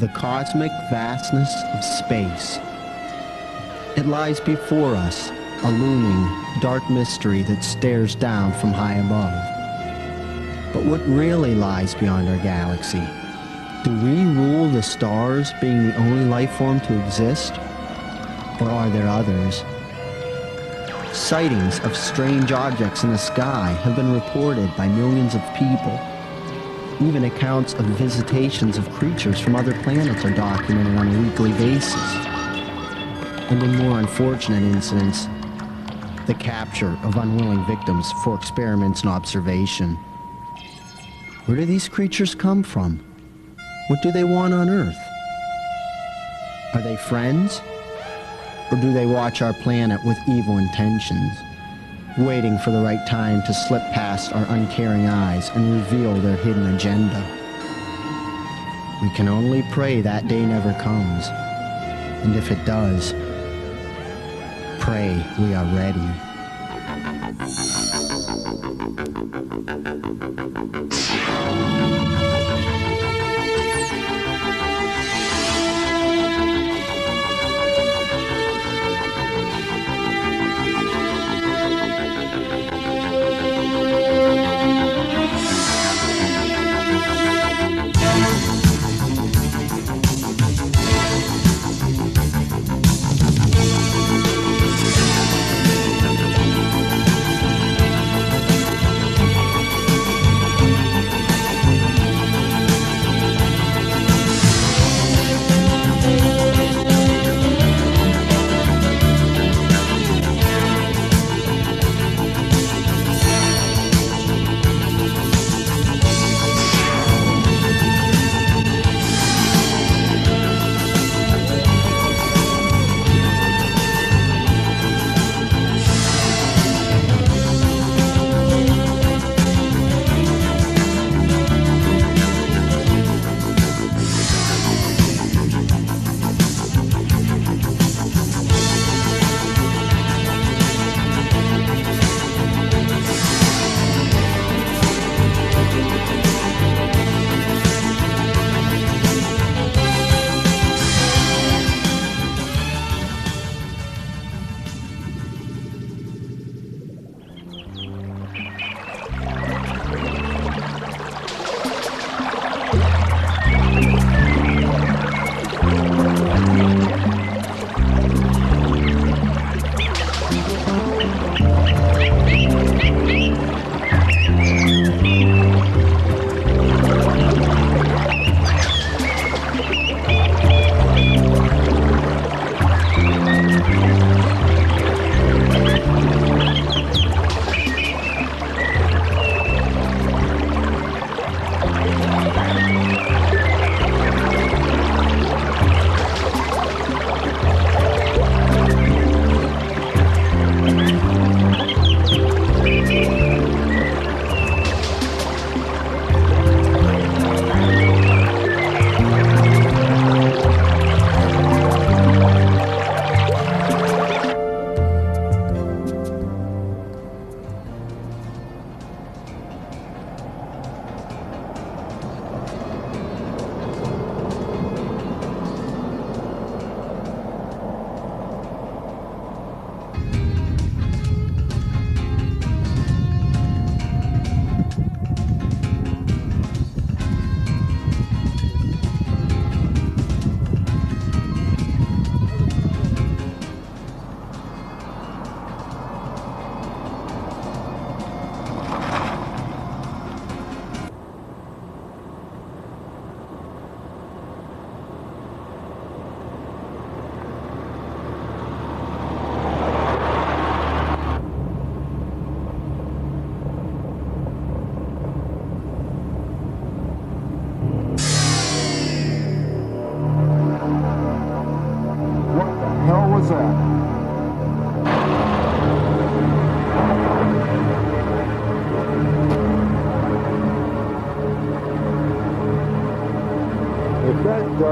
the cosmic vastness of space. It lies before us, a looming, dark mystery that stares down from high above. But what really lies beyond our galaxy? Do we rule the stars, being the only life form to exist? Or are there others? Sightings of strange objects in the sky have been reported by millions of people. Even accounts of visitations of creatures from other planets are documented on a weekly basis. And in more unfortunate incidents, the capture of unwilling victims for experiments and observation. Where do these creatures come from? What do they want on Earth? Are they friends? Or do they watch our planet with evil intentions, waiting for the right time to slip past our uncaring eyes and reveal their hidden agenda? We can only pray that day never comes. And if it does, pray we are ready.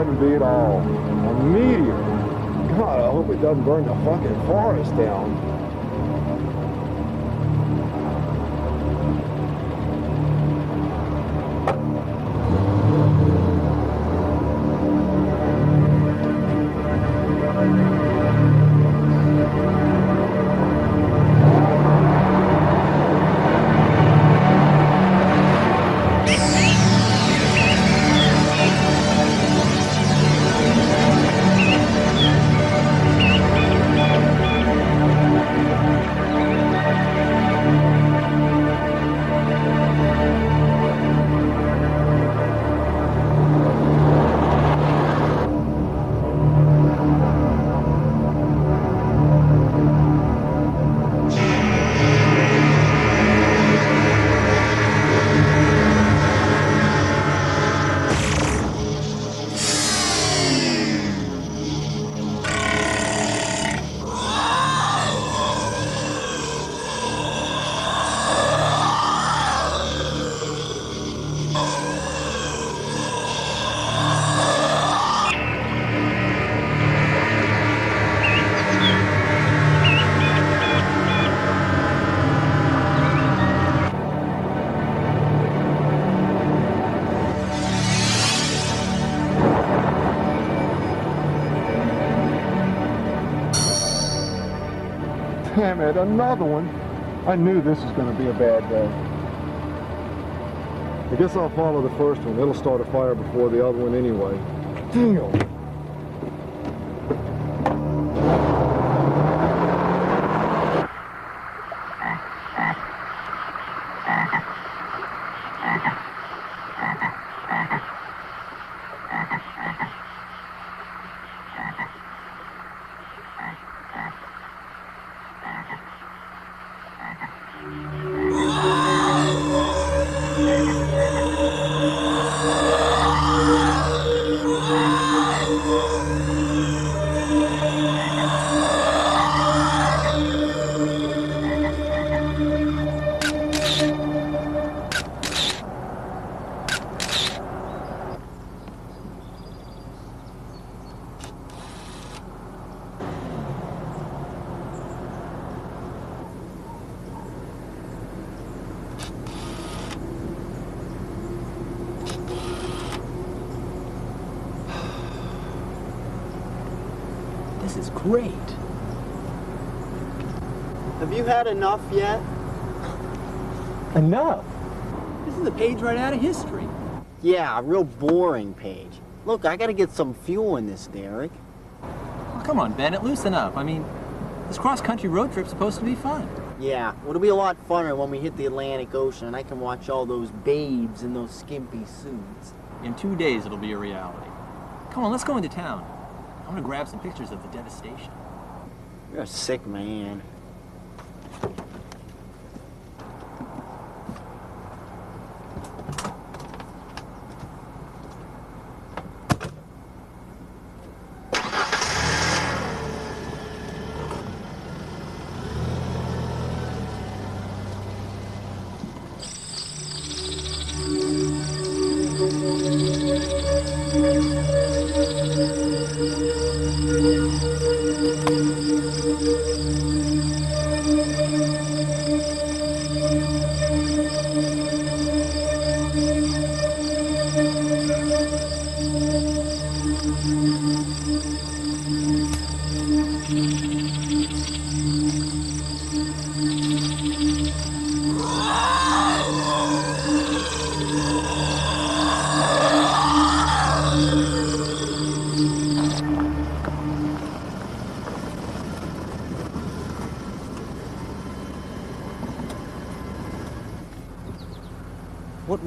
That doesn't beat all, a meteor. God, I hope it doesn't burn the fucking forest down. Damn it, another one. I knew this was going to be a bad day. I guess I'll follow the first one. It'll start a fire before the other one anyway. Damn. Have had enough yet? Enough. This is a page right out of history. Yeah, a real boring page. Look, I gotta get some fuel in this, Derek. Oh, come on, Bennett, loosen up. I mean, this cross-country road trip's supposed to be fun. Yeah, well, it'll be a lot funner when we hit the Atlantic Ocean and I can watch all those babes in those skimpy suits. In two days, it'll be a reality. Come on, let's go into town. I want to grab some pictures of the devastation. You're a sick man.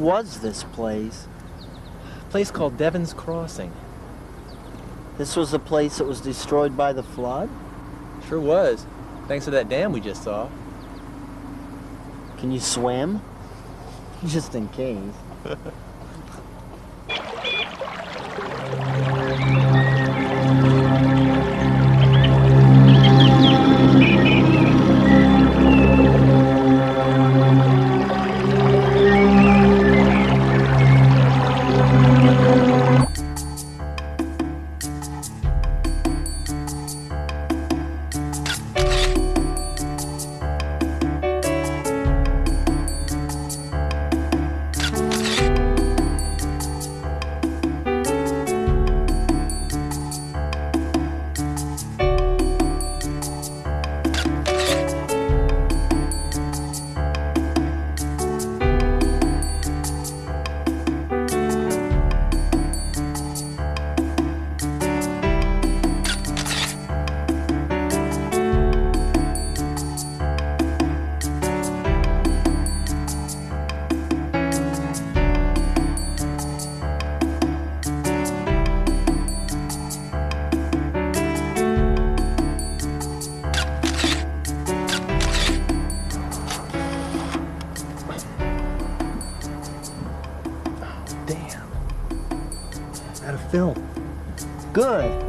Was this place? A place called Devon's Crossing. This was the place that was destroyed by the flood? Sure was. Thanks to that dam we just saw. Can you swim? Just in case.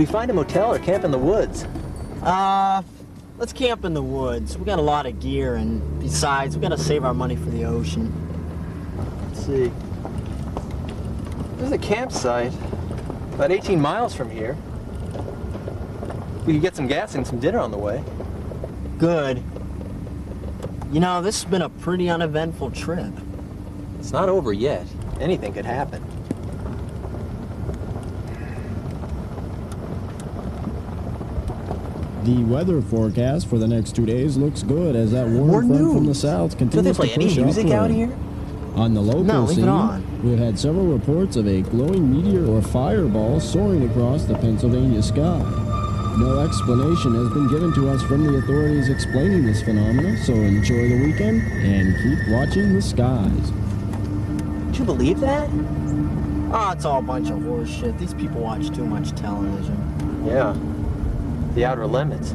We find a motel or camp in the woods? Uh, let's camp in the woods. We got a lot of gear, and besides, we gotta save our money for the ocean. Let's see. There's a campsite. About 18 miles from here. We could get some gas and some dinner on the way. Good. You know, this has been a pretty uneventful trip. It's not over yet. Anything could happen. The weather forecast for the next two days looks good as that warm More front from the news. south Do continues they play to any music upward. out here? On the local No, leave it scene, on. we've had several reports of a glowing meteor or fireball soaring across the Pennsylvania sky. No explanation has been given to us from the authorities explaining this phenomena, so enjoy the weekend and keep watching the skies. Do you believe that? Oh, it's all a bunch of horse shit. These people watch too much television. Yeah. The outer limits.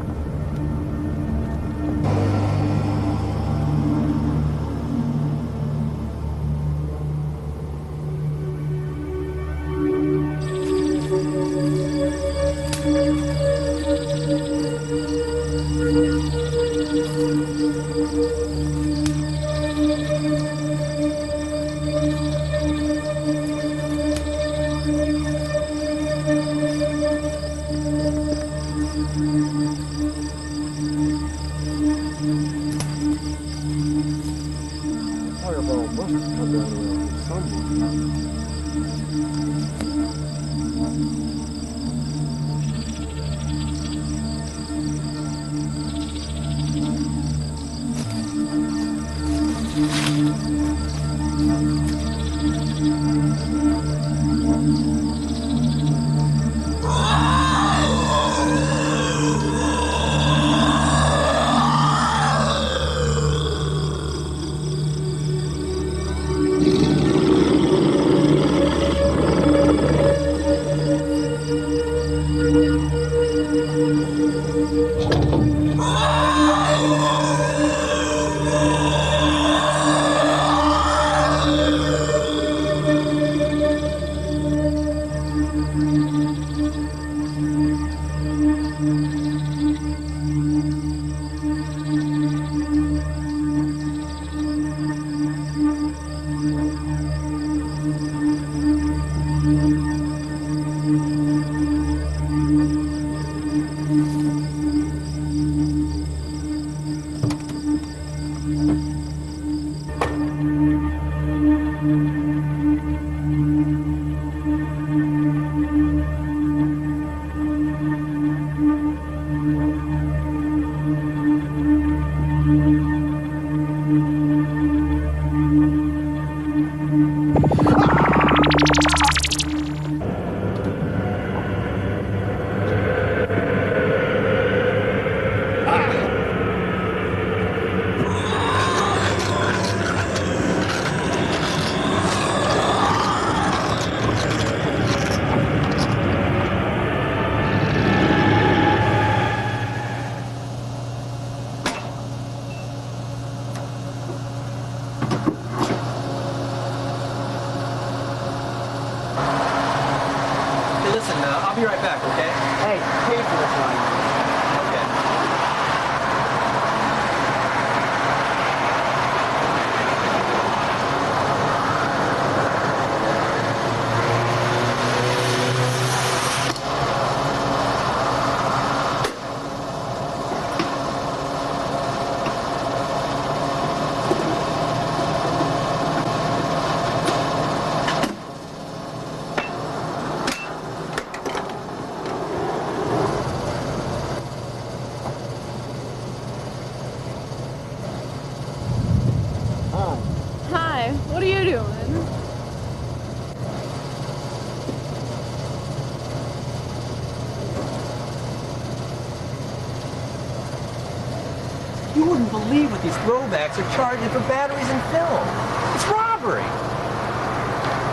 These throwbacks are charging for batteries and film. It's robbery.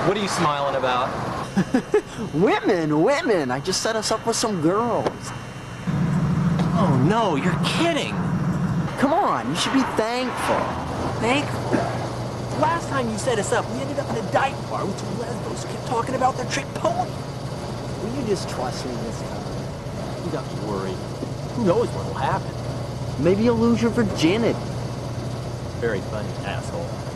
What are you smiling about? Women, women. I just set us up with some girls. Oh no, you're kidding. Come on, you should be thankful. Thankful. Last time you set us up, we ended up in a dive bar with two lesbos kept talking about their trick pony. Will you just trust me this time? You got me worried. Who knows what'll happen? Maybe you'll lose your virginity. Very funny, asshole.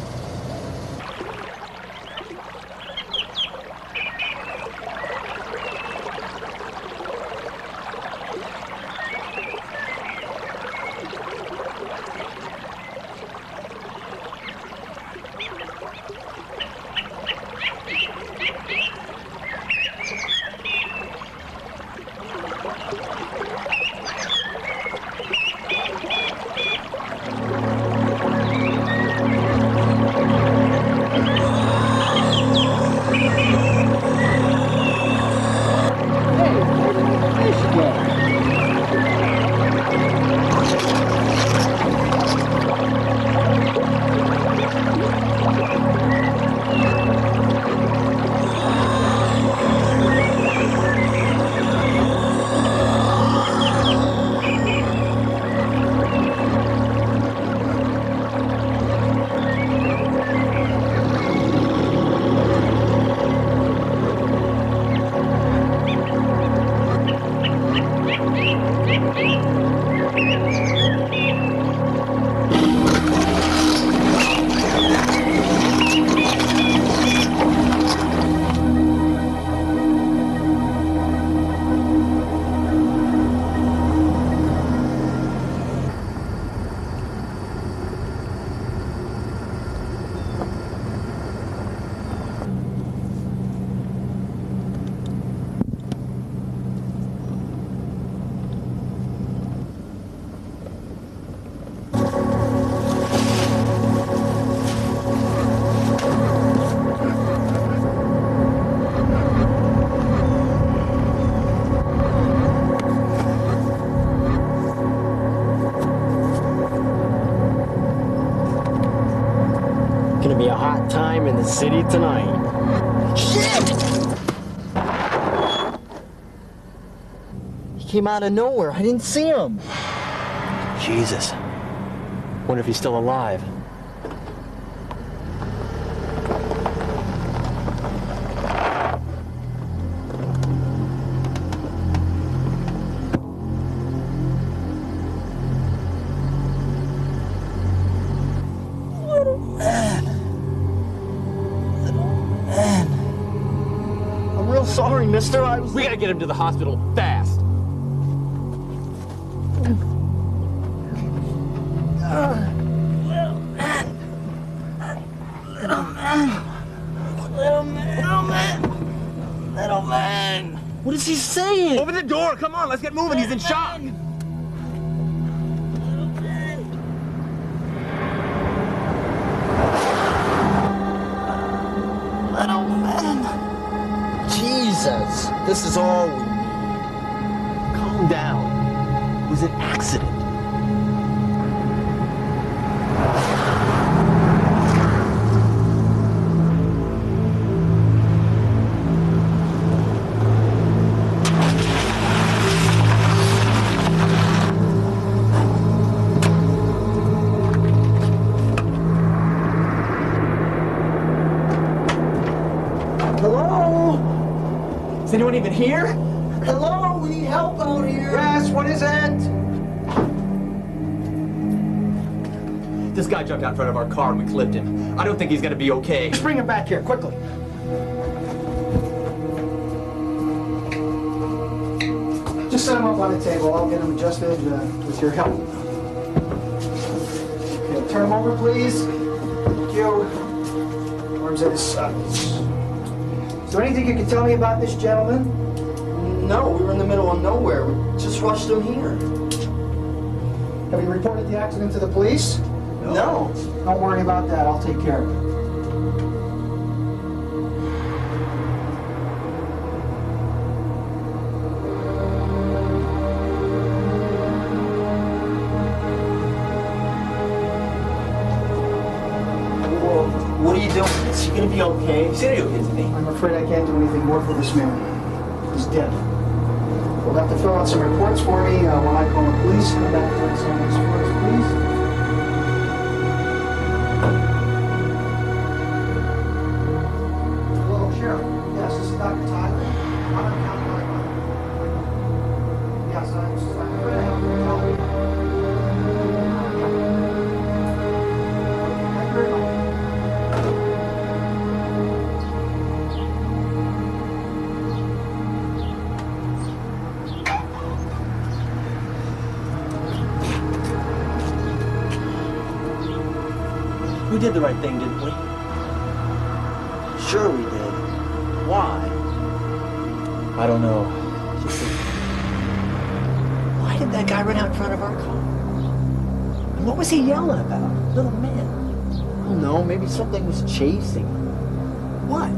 Came out of nowhere. I didn't see him. Jesus. Wonder if he's still alive. I'm real sorry, mister. I was. We gotta get him to the hospital fast. Saying? Open the door, come on, let's get moving. He's in shock. Little man. Jesus. This is all we This guy jumped out in front of our car and we clipped him. I don't think he's gonna be okay. Just bring him back here, quickly. Just set him up on the table. I'll get him adjusted uh, with your help. Okay, turn him over, please. Thank you. Arms at his sides. Is there anything you can tell me about this gentleman? No, we were in the middle of nowhere. We just rushed him here. Have you reported the accident to the police? No. Don't worry about that. I'll take care of it. What are you doing? Is gonna be okay? You said he okay to me. I'm afraid I can't do anything more for this man. He's dead. We'll have to fill out some reports for me uh, when I call the police. Come back sign these reports, please. Did the right thing, didn't we? Sure we did. Why? I don't know. Why did that guy run out in front of our car? And what was he yelling about? Little man. I don't know. Maybe something was chasing him. What?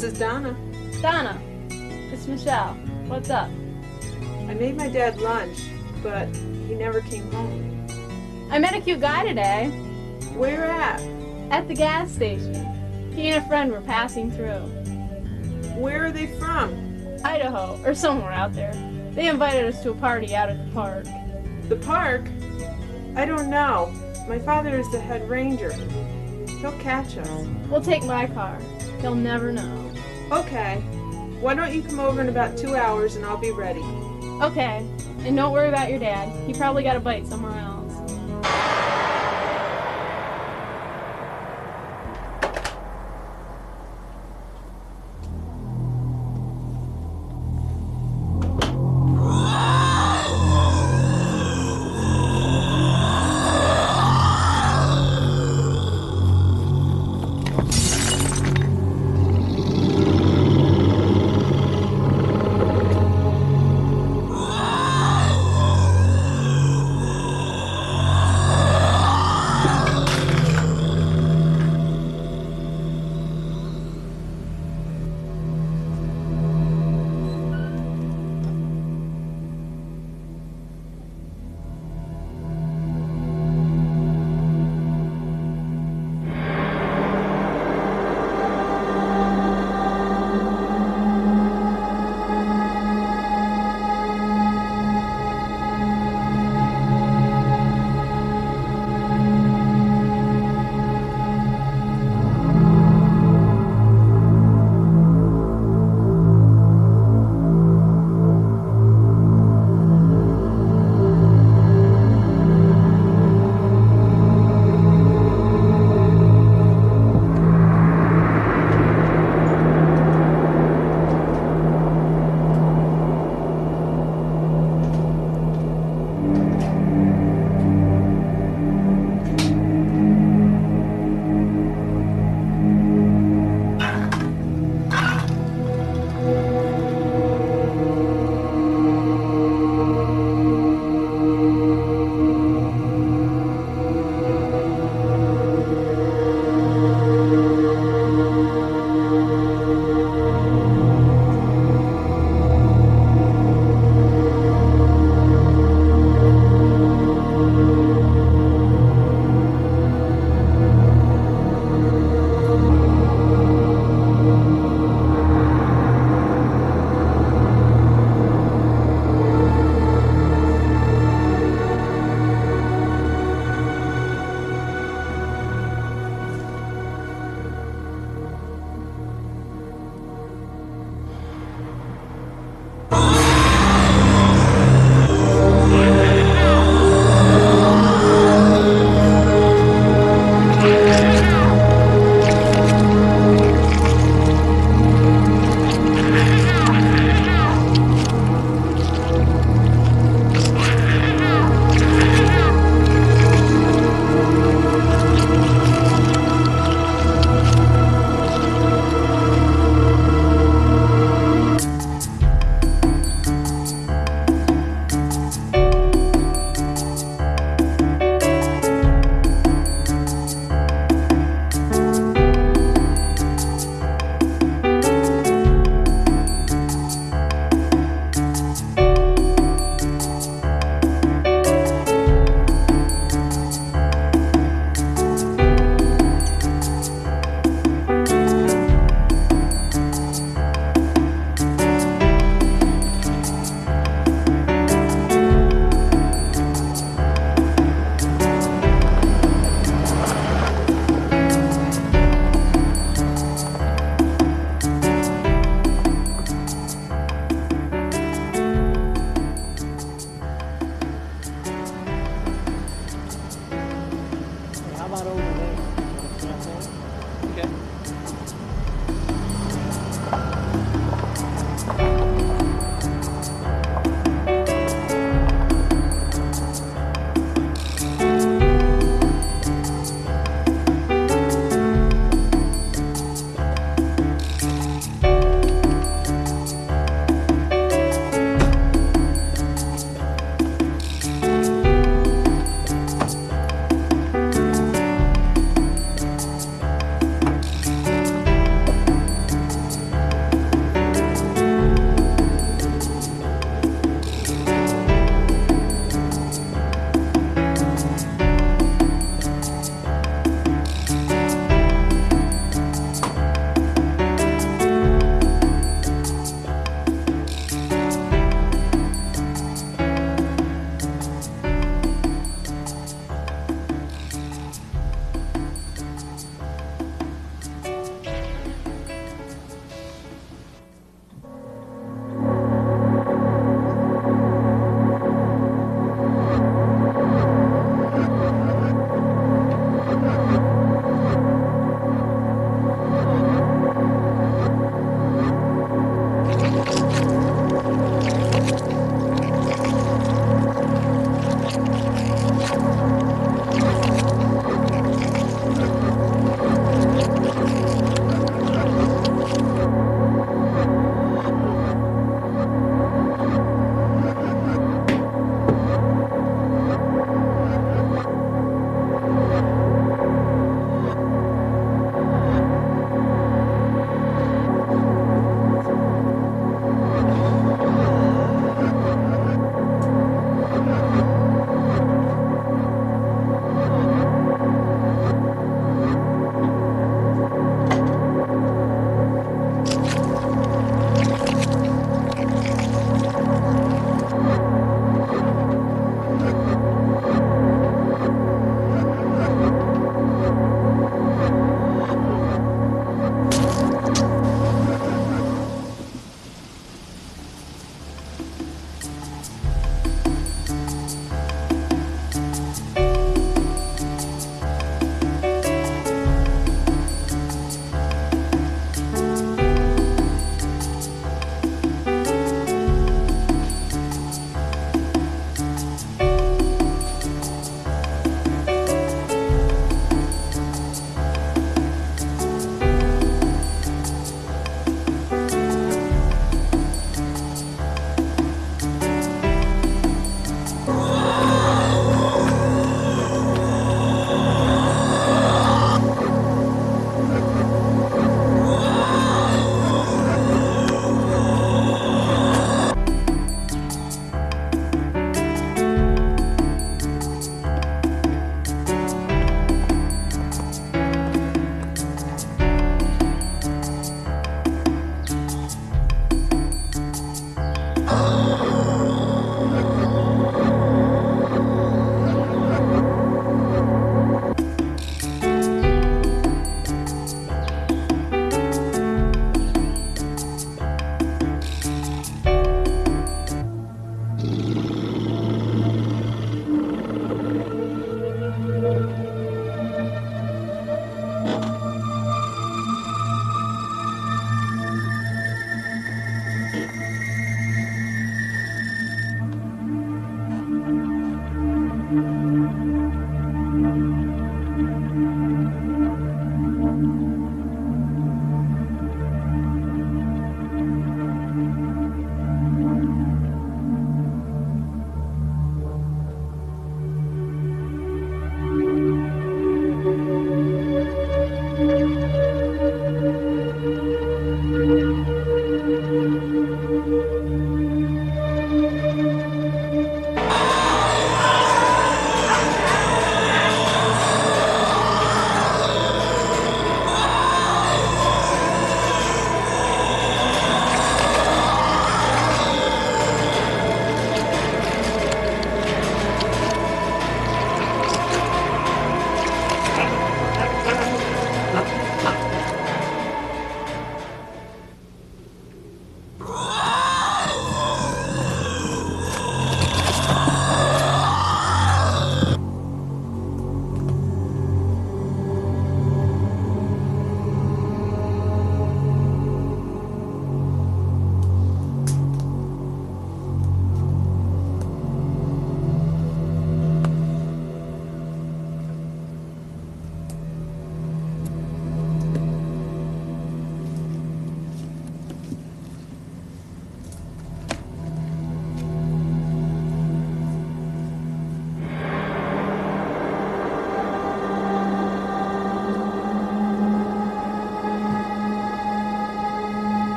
This is Donna. Donna, it's Michelle. What's up? I made my dad lunch, but he never came home. I met a cute guy today Where at? at the gas station. He and a friend were passing through. Where are they from? Idaho, or somewhere out there. They invited us to a party out at the park. The park? I don't know. My father is the head ranger. He'll catch us. We'll take my car. He'll never know. Okay. Why don't you come over in about two hours and I'll be ready? Okay, and don't worry about your dad. He probably got a bite somewhere else.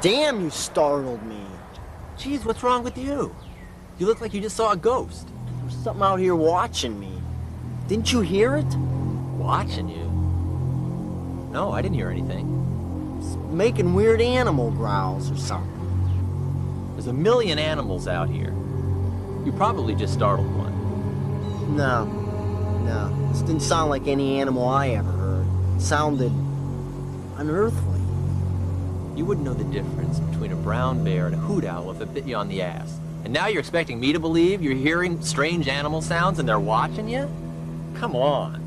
Damn, you startled me. Jeez, what's wrong with you? You look like you just saw a ghost. There's something out here watching me. Didn't you hear it? Watching you? No, I didn't hear anything. It's making weird animal growls or something. There's a million animals out here. You probably just startled one. No. No. This didn't sound like any animal I ever heard. It sounded unearthly. You wouldn't know the difference between a brown bear and a hoot owl if it bit you on the ass. And now you're expecting me to believe you're hearing strange animal sounds and they're watching you? Come on.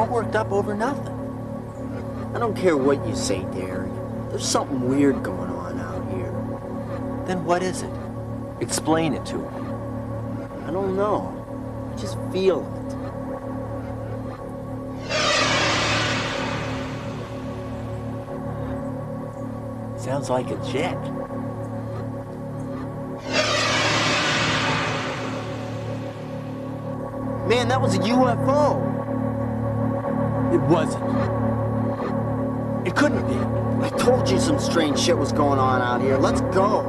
All worked up over nothing. I don't care what you say, Derek. There's something weird going on out here. Then what is it? Explain it to me. I don't know. I just feel it. Sounds like a jet. Man, that was a UFO. It wasn't. It couldn't be. I told you some strange shit was going on out here. Let's go.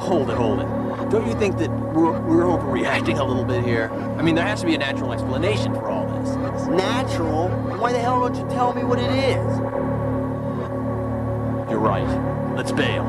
Hold it, hold it. Don't you think that we're, we're overreacting a little bit here? I mean, there has to be a natural explanation for all this. It's natural. Why the hell don't you tell me what it is? You're right. Let's bail.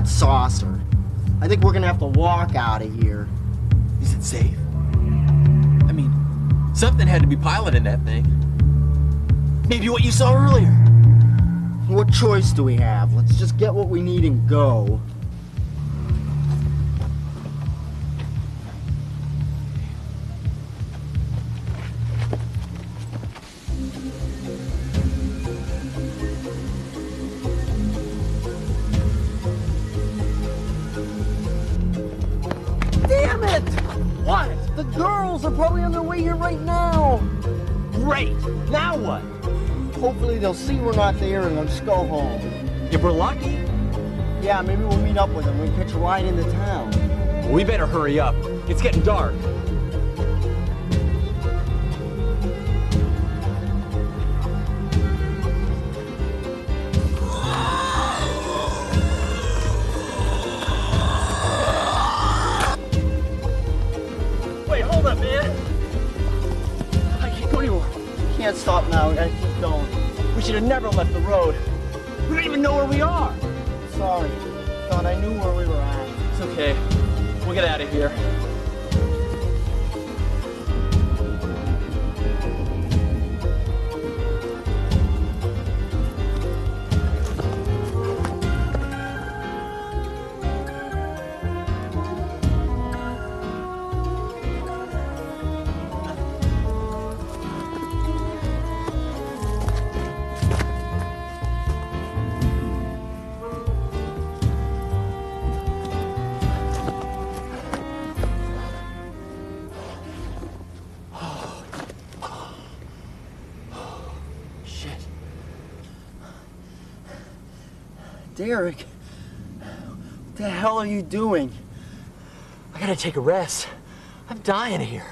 That saucer. I think we're gonna have to walk out of here. Is it safe? I mean, something had to be piloting that thing. Maybe what you saw earlier. What choice do we have? Let's just get what we need and go. The girls are probably on their way here right now. Great. Now what? Hopefully they'll see we're not there and they'll just go home. If we're lucky, Yeah, maybe we'll meet up with them. We can catch a ride into town. we better hurry up. It's getting dark. Can't stop now. We gotta keep going. We should have never left the road. We don't even know where we are. Sorry. Thought I knew where we were at. It's okay. We'll get out of here. Derek, what the hell are you doing? I gotta take a rest. I'm dying here.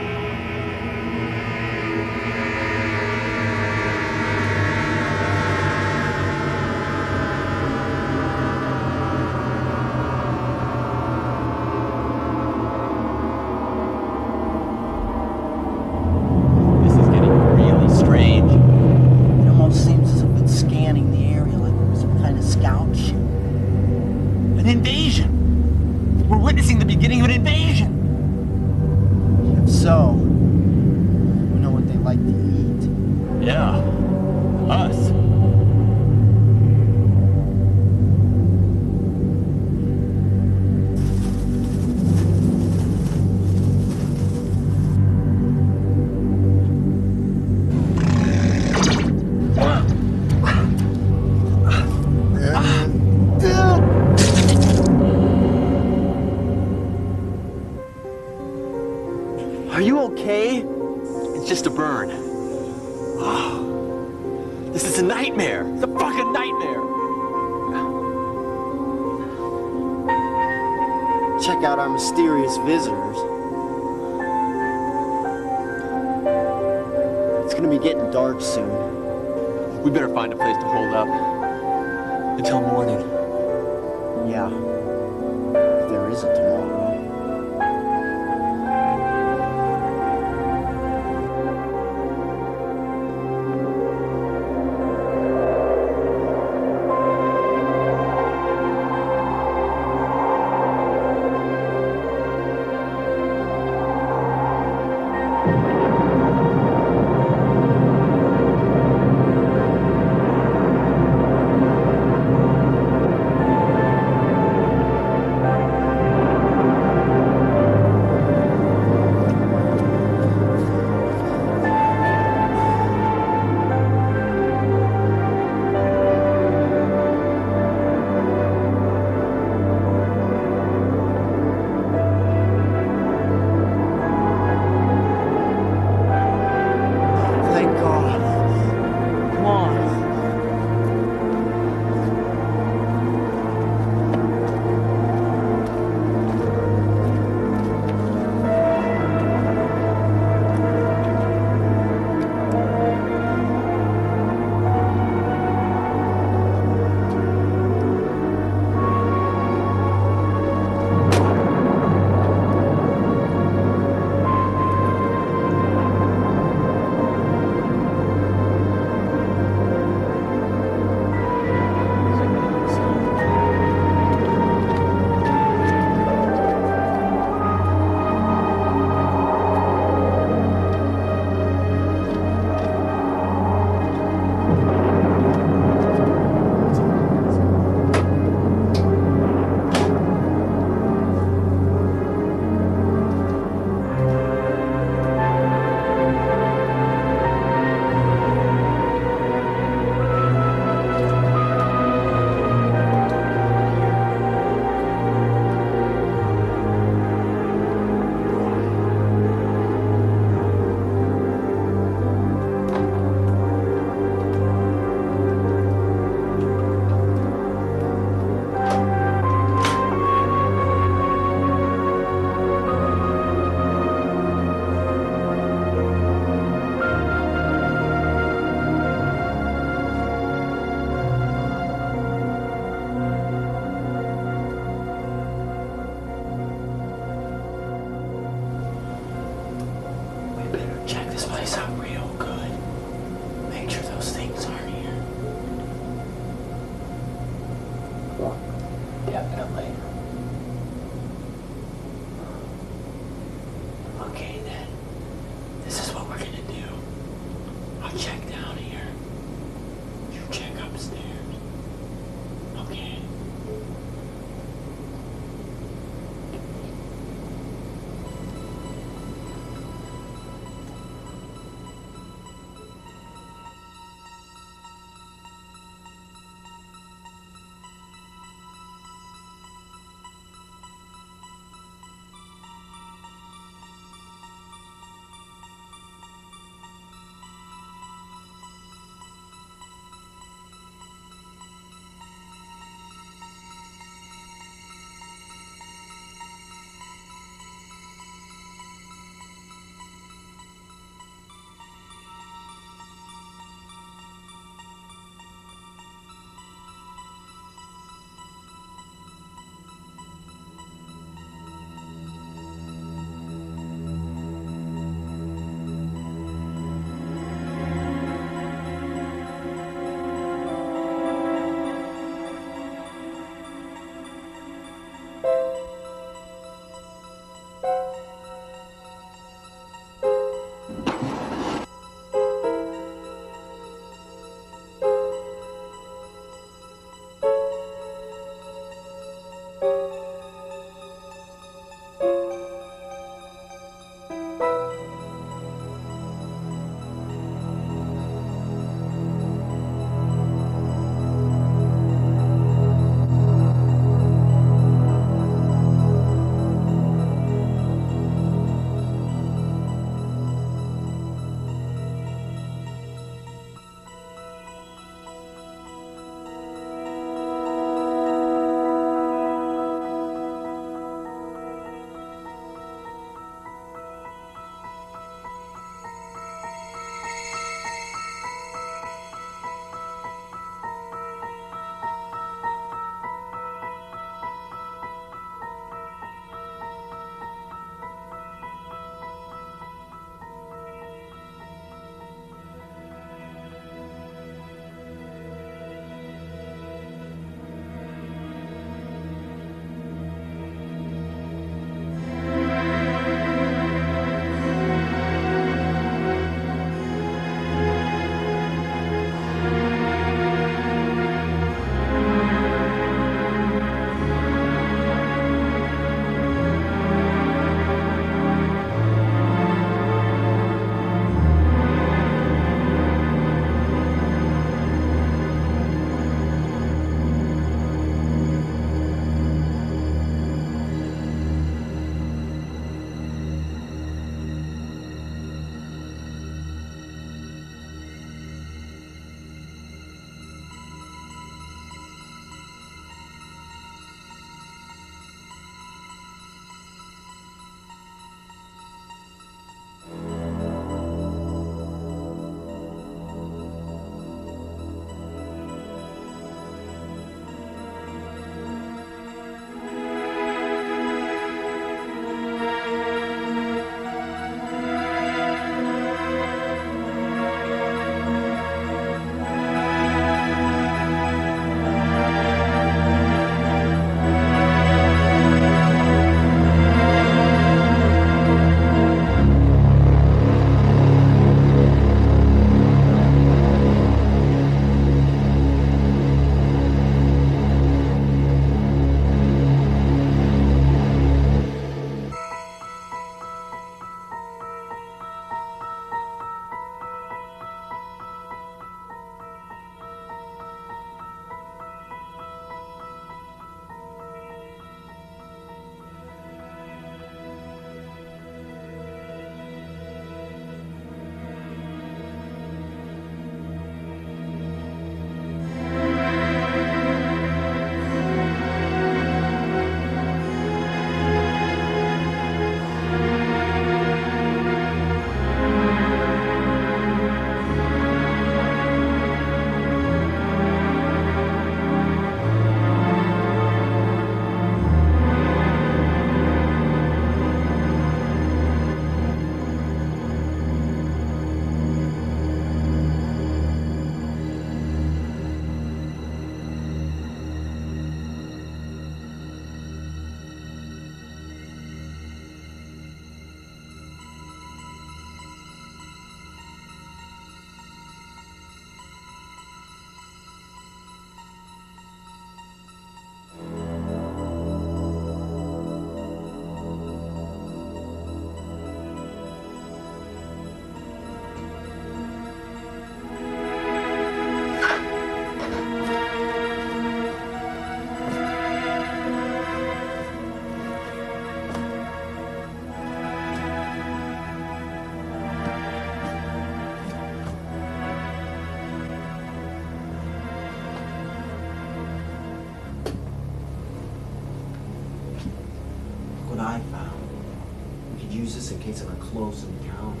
Close encounter.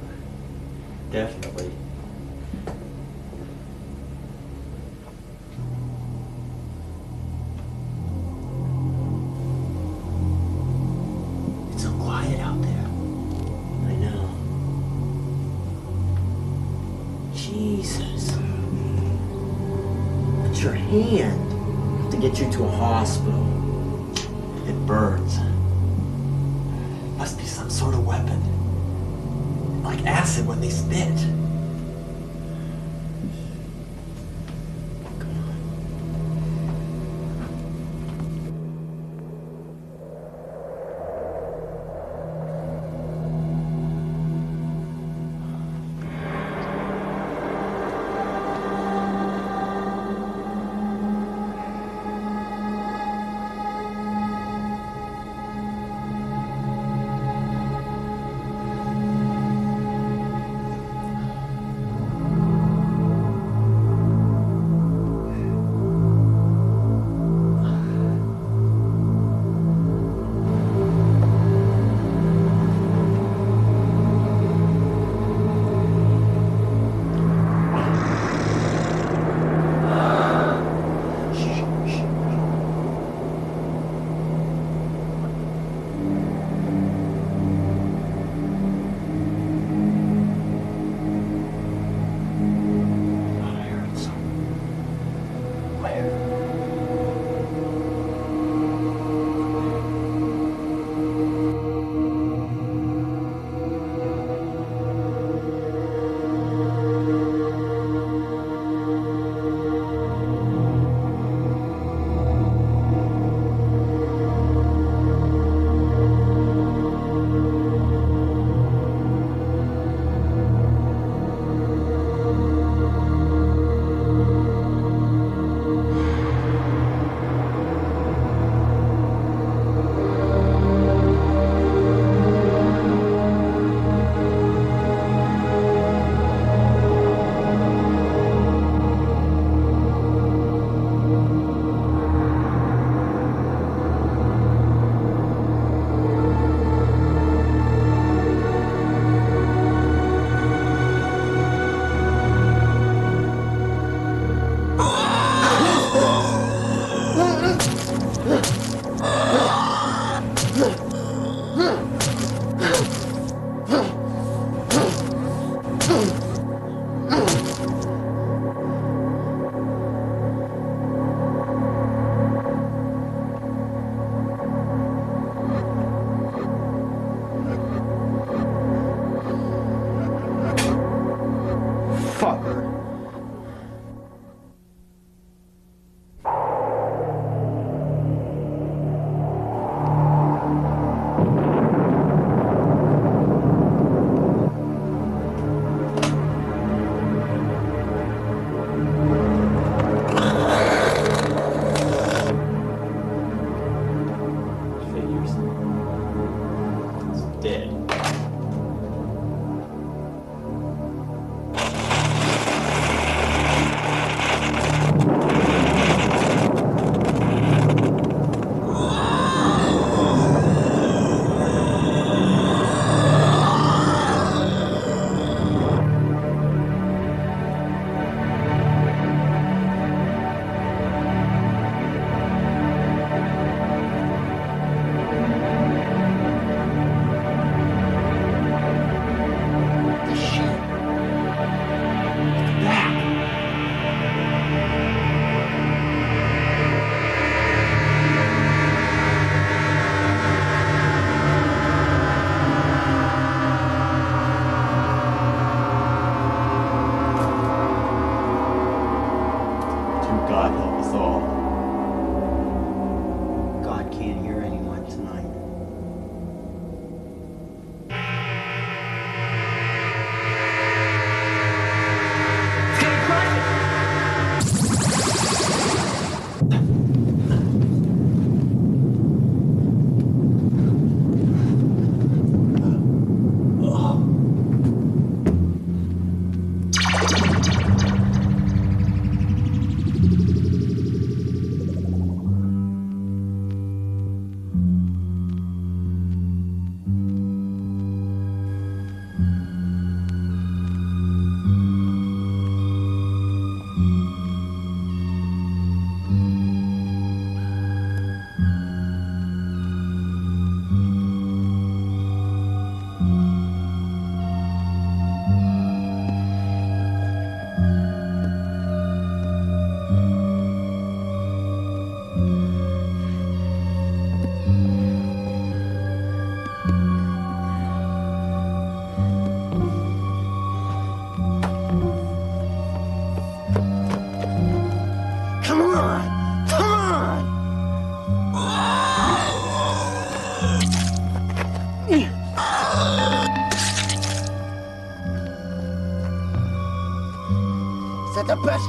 Definitely. It's so quiet out there. I know. Jesus. It's your hand. Have to get you to a hospital.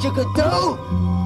That the best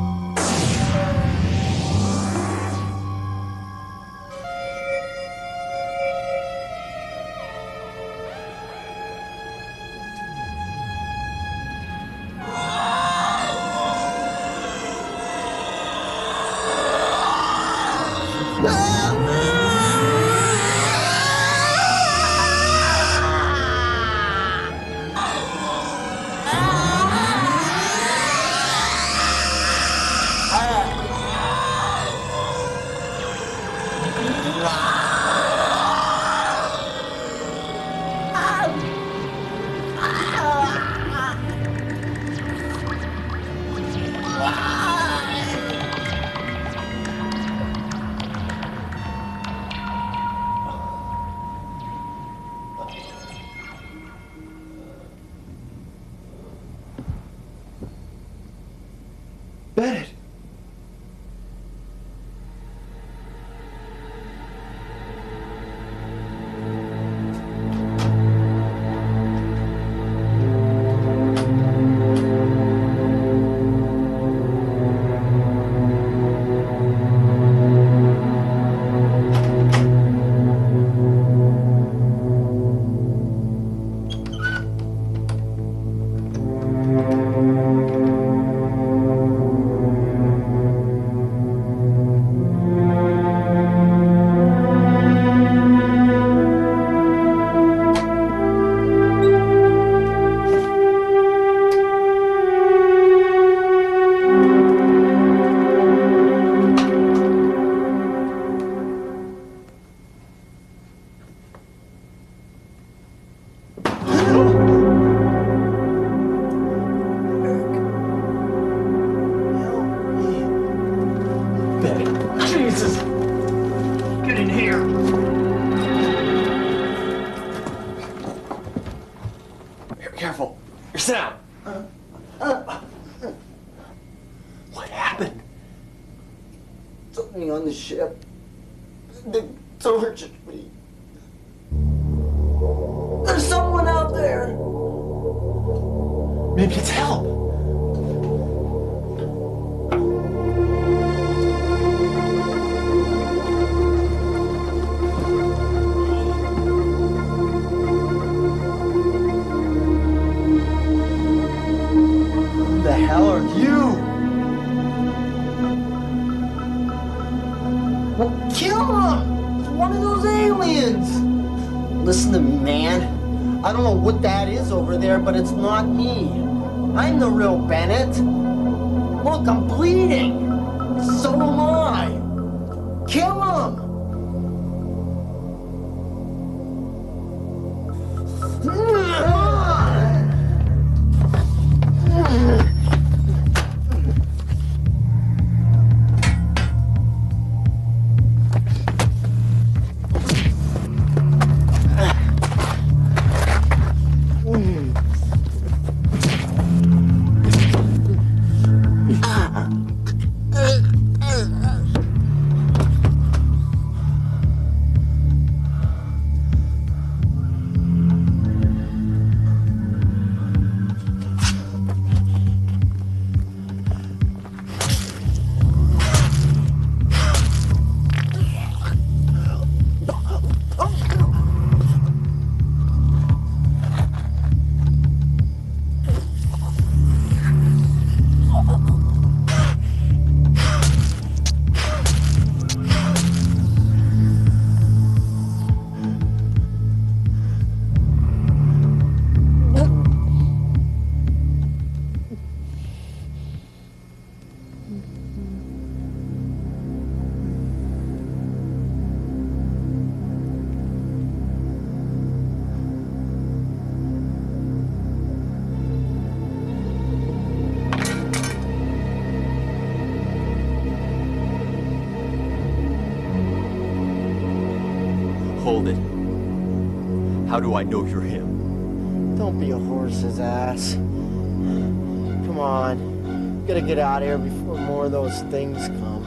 do I know you're him? Don't be a horse's ass. Come on. Gotta get out of here before more of those things come.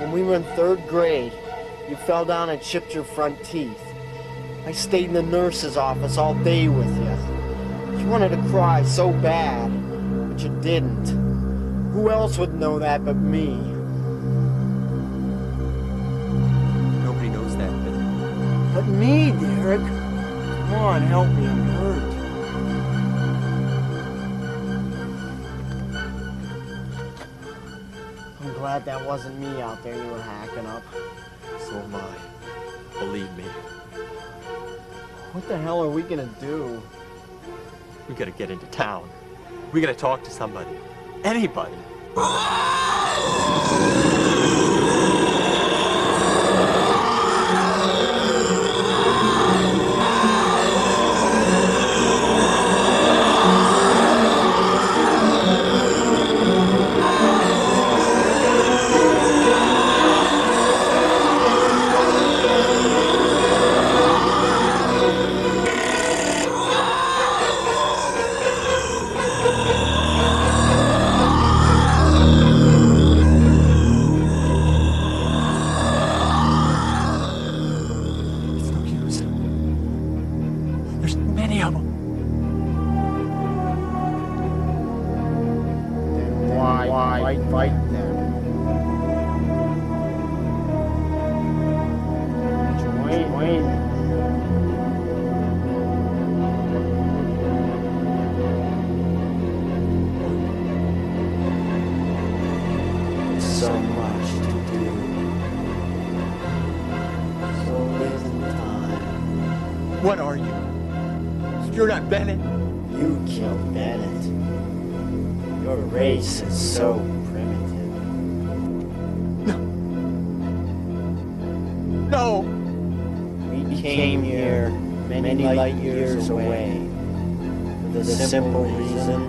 When we were in third grade, you fell down and chipped your front teeth. I stayed in the nurse's office all day with you. You wanted to cry so bad, but you didn't. Who else would know that but me? Not me, Derek. Come on, help me. I'm hurt. I'm glad that wasn't me out there you were hacking up. So am I. Believe me. What the hell are we gonna do? We gotta get into town. We gotta talk to somebody. Anybody. simple reason.